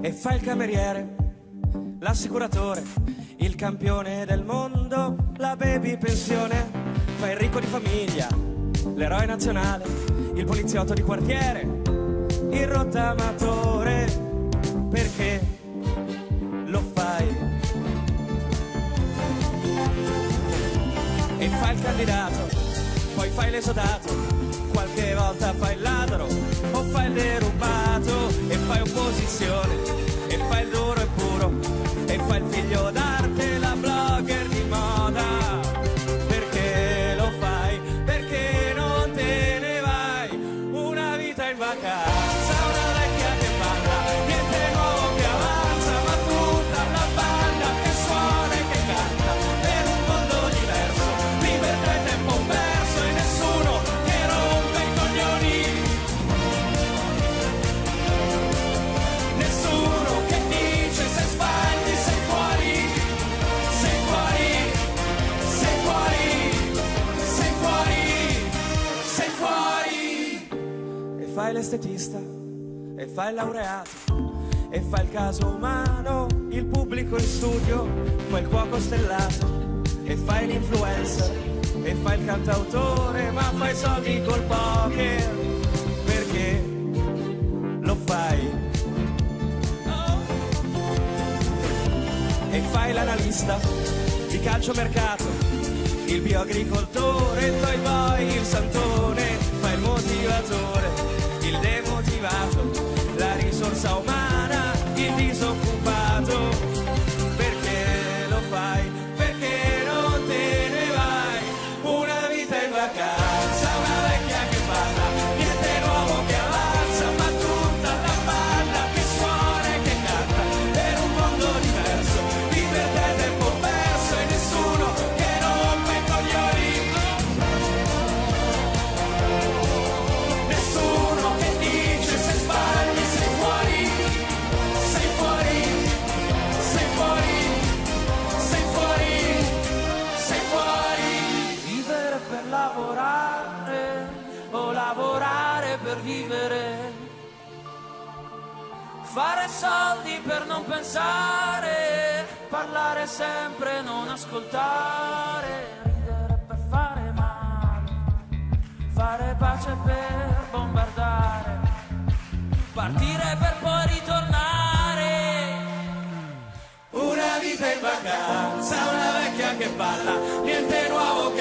e fai il cameriere, l'assicuratore, il campione del mondo, la baby pensione, fai il ricco di famiglia, l'eroe nazionale, il poliziotto di quartiere, il rottamatore, perché lo fai? E fai il candidato, poi fai l'esodato, qualche volta fai il ladro o fai il derubato vita fai l'estetista, e fai il laureato, e fai il caso umano, il pubblico in studio, fai il cuoco stellato, e fai l'influencer, e fai il cantautore, ma fai soldi col poker, perché lo fai. e fai l'analista di calciomercato, il bioagricoltore, toy boy, il santone, per vivere. Fare soldi per non pensare, parlare sempre, non ascoltare, ridere per fare male, fare pace per bombardare, partire per poi ritornare. Una vita in vacanza, una vecchia che balla, niente nuovo